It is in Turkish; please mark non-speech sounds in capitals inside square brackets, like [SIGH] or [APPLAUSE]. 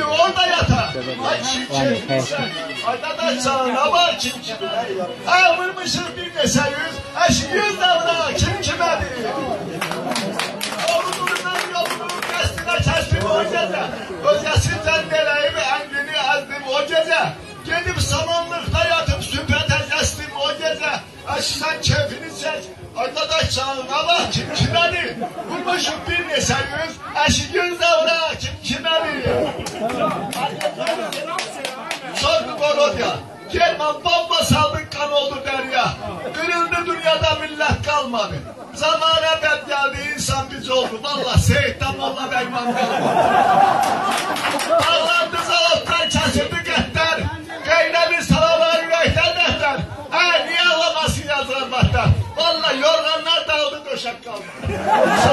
Çatlasını orada yatar. Ay çimçim sen. Arkadaş sana var çimçim. Ha vurmuşuz bir de sen yüz. Ha şu yüz davra kim kime bilir. Oğlumuzdan yolunu kastına kestim o gece. Aşktan keyfini çek. Arkadaş çağına bak kim kime bilir. Vurmuşum bir de sen yüz. Aşı yüz davra kim kime bilir. Sordu Borodya. German bomba saldık kan oldu derya. Kırıldı dünyada millet kalmadı. Zamana ben geldi insan biz oldu. Valla Seyit'ten valla Beyman kalmadı. Go. [LAUGHS]